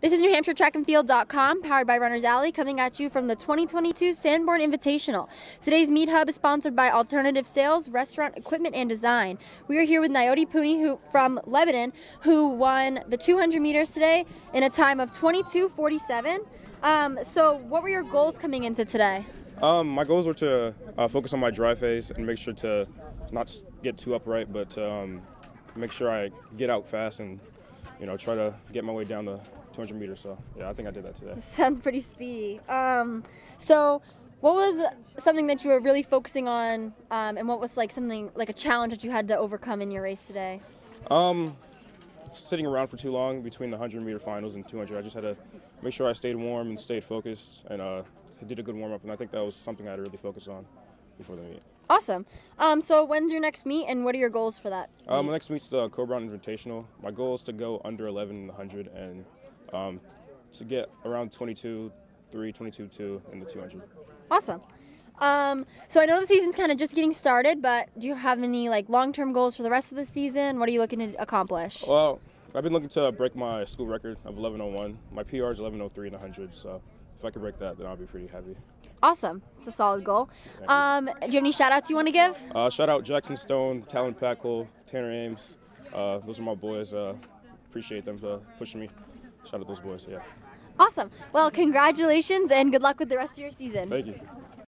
This is NewHampshireTrackAndField.com, powered by Runners Alley, coming at you from the 2022 Sanborn Invitational. Today's Meet Hub is sponsored by Alternative Sales, Restaurant Equipment and Design. We are here with Nyeoti Punni who, from Lebanon, who won the 200 meters today in a time of 22.47. Um, so, what were your goals coming into today? Um, my goals were to uh, focus on my drive phase and make sure to not get too upright, but um, make sure I get out fast and you know try to get my way down the 200 meters. So yeah, I think I did that today. Sounds pretty speedy. Um, so what was something that you were really focusing on, um, and what was like something like a challenge that you had to overcome in your race today? Um, sitting around for too long between the 100 meter finals and 200, I just had to make sure I stayed warm and stayed focused, and uh, did a good warm up. And I think that was something I had to really focus on before the meet. Awesome. Um, so when's your next meet, and what are your goals for that? Um, my next meet's the Coe-Brown Invitational. My goal is to go under 11 in the 100 and um, to get around 22, 3, 22, 2 in the 200. Awesome. Um, so I know the season's kind of just getting started, but do you have any like long-term goals for the rest of the season? What are you looking to accomplish? Well, I've been looking to break my school record of 11:01. My PR is 11:03 in the 100, so if I could break that, then I'll be pretty happy. Awesome. It's a solid goal. Um, do you have any shout outs you want to give? Uh, shout out Jackson Stone, Talon Packle, Tanner Ames. Uh, those are my boys. Uh, appreciate them for pushing me. Shout out those boys, yeah. Awesome. Well, congratulations and good luck with the rest of your season. Thank you.